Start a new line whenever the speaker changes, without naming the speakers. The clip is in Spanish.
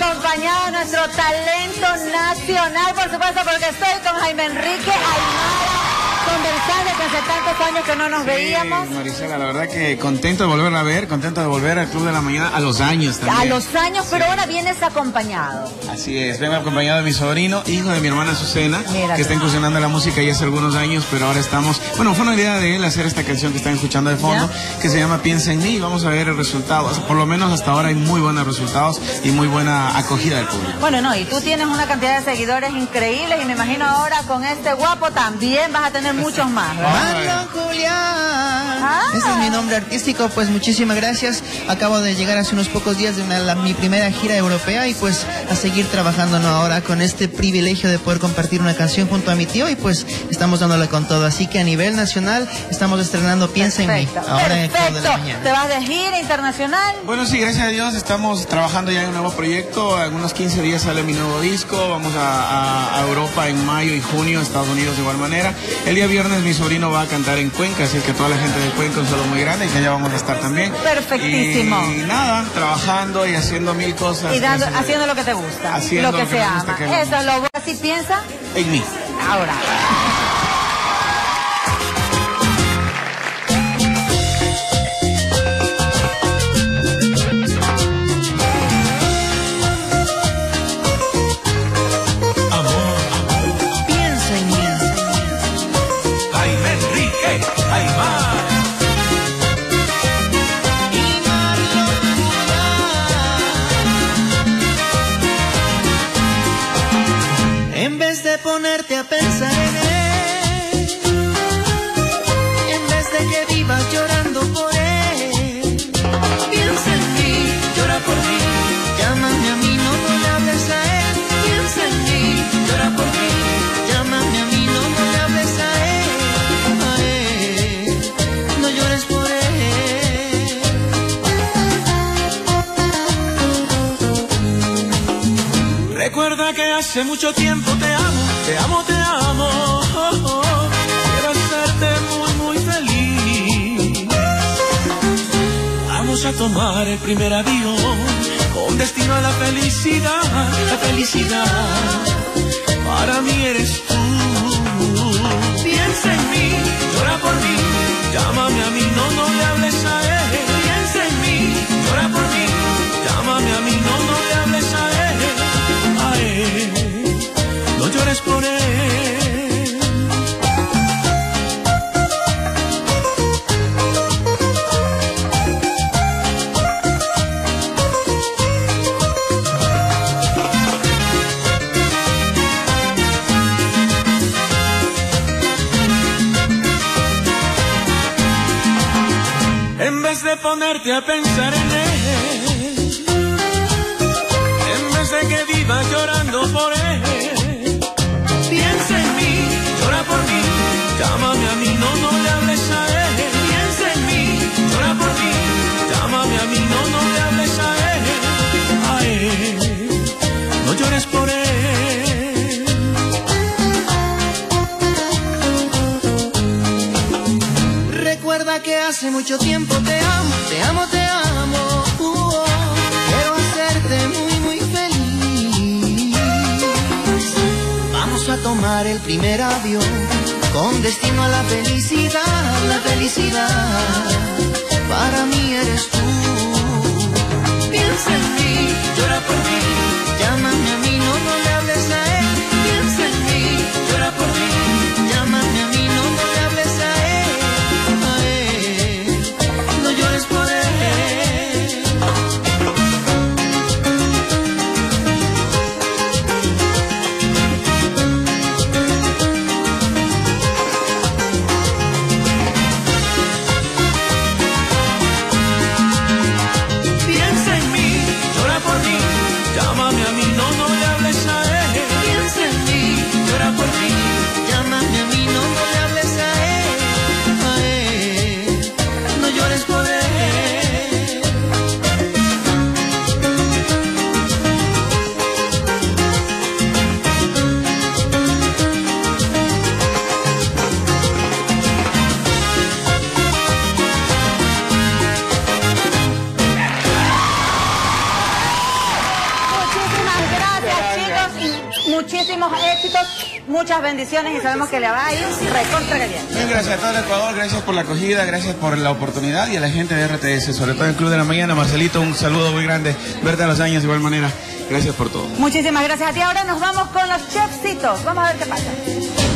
acompañado de nuestro talento nacional, por supuesto, porque estoy con Jaime Enrique Aymara conversando hace tantos años que no nos veíamos.
Marisela, la verdad que contento de volverla a ver, contento de volver al Club de la Mañana a los años también.
A los años, pero ahora vienes acompañado.
Así es, vengo acompañado de mi sobrino, hijo de mi hermana Azucena, que está incursionando en la música ya hace algunos años, pero ahora estamos, bueno, fue una idea de él hacer esta canción que están escuchando de fondo, que se llama Piensa en mí, vamos a ver el resultado. Por lo menos hasta ahora hay muy buenos resultados y muy buena acogida del público.
Bueno, no, y tú tienes una cantidad de seguidores increíbles y me imagino ahora con este guapo también vas a tener muchos más, ¿verdad?
Mi nombre artístico, pues muchísimas gracias. Acabo de llegar hace unos pocos días de mi primera gira europea y pues a seguir trabajando ¿no? ahora con este privilegio de poder compartir una canción junto a mi tío y pues estamos dándole con todo. Así que a nivel nacional estamos estrenando Piensa en mí. Ahora en el de la mañana.
¿Te vas de gira internacional?
Bueno, sí, gracias a Dios estamos trabajando ya en un nuevo proyecto. En unos 15 días sale mi nuevo disco. Vamos a, a Europa en mayo y junio, Estados Unidos de igual manera. El día viernes mi sobrino va a cantar en Cuenca, así que toda la gente de Cuenca un saludo muy grande y que allá vamos a estar también.
Perfectísimo.
Y, nada, trabajando y haciendo mil cosas.
Y haciendo lo que te gusta.
Haciendo
lo que, se ama. Eso, lo así piensa.
En mí.
Ahora.
Ponerte a pensar en él. En vez de que vivas llorando por él. Piensa en mí, llora por mí. Llámame a mí, no, le hables él. Piensa en mí, llora por mí. Llámame a mí, no, le hables él. A él, no llores por él. Recuerda que hace mucho tiempo te te amo, te amo. quiero hacerte muy, muy feliz. Vamos a tomar el primer avión con destino a la felicidad, la felicidad. Para mí eres tú. Piensa en mí, llora por mí, llámame a mí, no, no le hables a él. Piensa en mí, llora por mí, En vez de ponerte a pensar en él, en vez de que viva llorando por él Piensa en mí, llora por mí, llámame a mí, hace mucho tiempo te amo, te amo, te amo. Uh, quiero hacerte muy, muy a tomar el primer avión con destino a la felicidad, la felicidad. Para mí eres tú. Piensa en mí, llora por Perdóname no, no
muchísimos éxitos, muchas bendiciones y sabemos que le va a ir recontra que bien.
Gracias a todo el Ecuador, gracias por la acogida, gracias por la oportunidad y a la gente de RTS, sobre todo el Club de la Mañana. Marcelito, un saludo muy grande, verte a los años de igual manera. Gracias por todo.
Muchísimas gracias a ti. Ahora nos vamos con los chefcitos. Vamos a ver qué pasa.